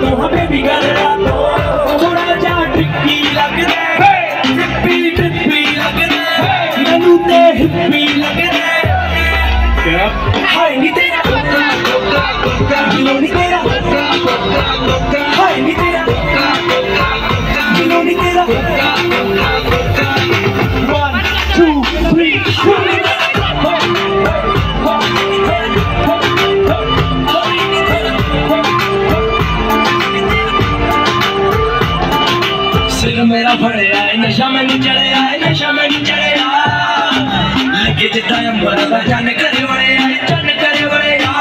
तो हमें भी करना तो थोड़ा जा ट्रिपी लगदा ट्रिपी ट्रिपी लगदा मैनू ते हिप्पी लगदा क्या हाय नी तेरा दिलों नी तेरा हाय नी तेरा दिलों नी तेरा दिल मेरा फड़िया नशा मैनू चढ़िया नशा मैनू चढ़िया। लगे जितना अंबर जाने चन करे वड़िया चन करे वड़िया।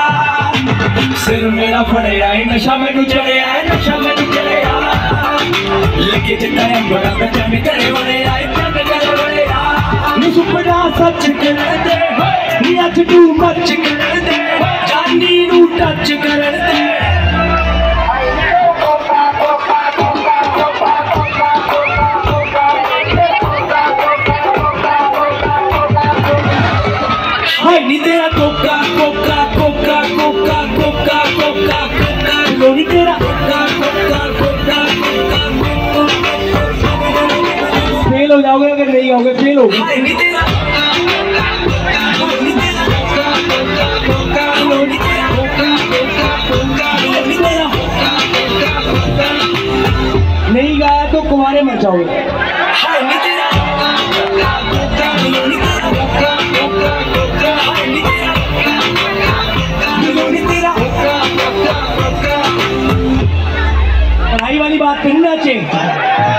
सिर मेरा फड़िया नशा मैनू चढ़िया नशा मैनू चढ़िया। लगे जितना अंबर जाने चन करे वड़िया चन करे वड़िया। नी सुपना सच कर दे नहीं अज टू मच कर दे। जानी नू टच कर फेल हो जाओगे अगर नहीं आओगे फेल हो नहीं गाया तो कुमारे मर जाओगे भाई वाली बात करूँ ना अच्छे